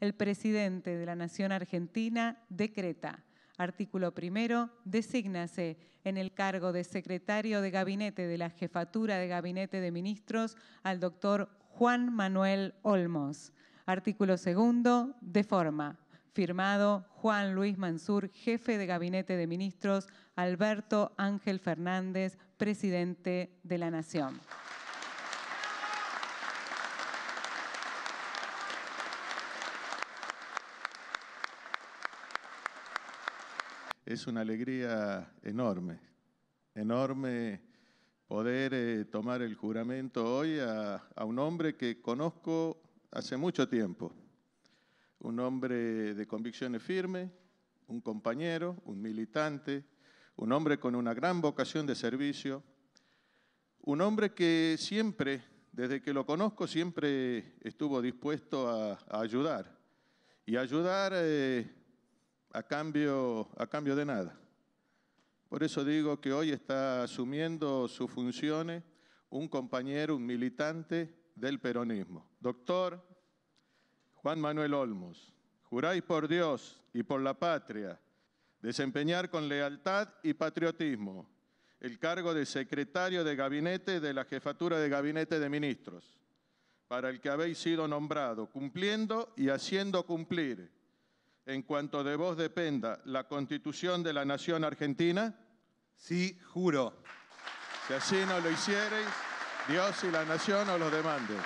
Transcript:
el presidente de la Nación Argentina decreta. Artículo primero, desígnase en el cargo de secretario de gabinete de la Jefatura de Gabinete de Ministros al doctor Juan Manuel Olmos. Artículo segundo, de forma. Firmado Juan Luis Mansur, jefe de Gabinete de Ministros, Alberto Ángel Fernández, presidente de la Nación. Es una alegría enorme, enorme poder eh, tomar el juramento hoy a, un hombre que conozco hace mucho tiempo. Un hombre de convicciones firmes, un compañero, un militante, un hombre con una gran vocación de servicio, un hombre que siempre, desde que lo conozco, siempre estuvo dispuesto a, ayudar. Y ayudar eh, a, cambio, a cambio de nada. Por eso digo que hoy está asumiendo sus funciones un compañero, un militante del peronismo. Doctor, Juan Manuel Olmos, juráis por Dios y por la patria desempeñar con lealtad y patriotismo el cargo de secretario de gabinete de la Jefatura de Gabinete de Ministros, para el que habéis sido nombrado, cumpliendo y haciendo cumplir, en cuanto de vos dependa la constitución de la nación argentina? Sí, juro. Si así no lo hiciereis, Dios y la nación os lo demanden.